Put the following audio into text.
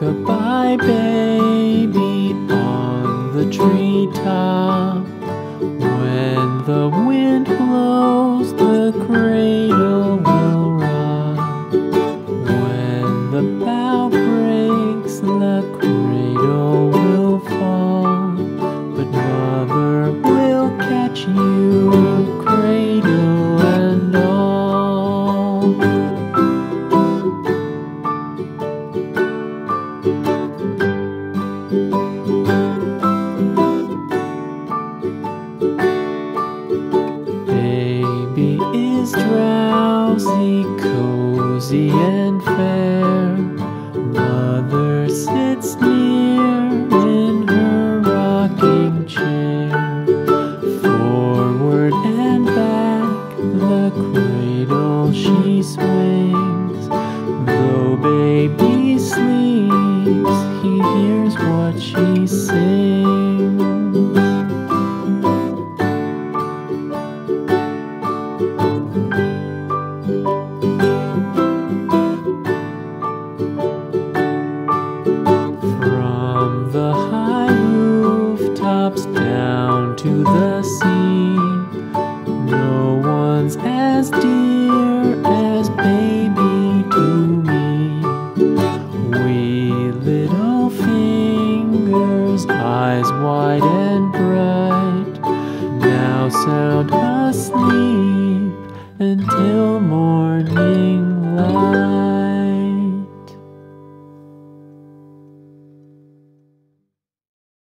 Rock-a-bye baby on the treetop. When the wind Baby is drowsy, cozy and fair. Mother sits near in her rocking chair. Forward and back, the cradle she swings. Though baby From the high rooftops down to the sea, wide and bright, now sound asleep until morning.